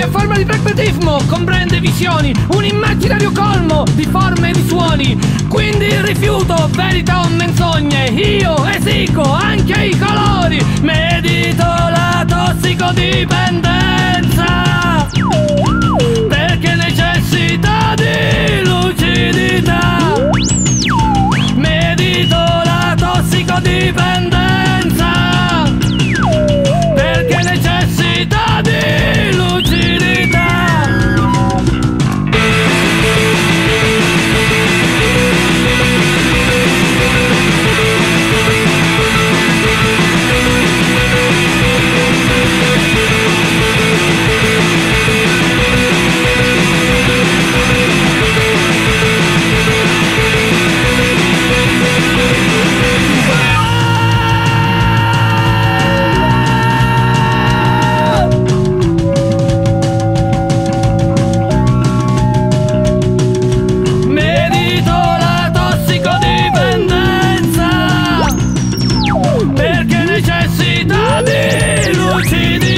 ogni forma di pragmatismo comprende visioni, un immaginario colmo di forme e di suoni. Quindi rifiuto verità o menzogne, io esigo anche i colori, medito la tossicodipendenza. Perché necessità di lucidità, medito la tossicodipendenza. melted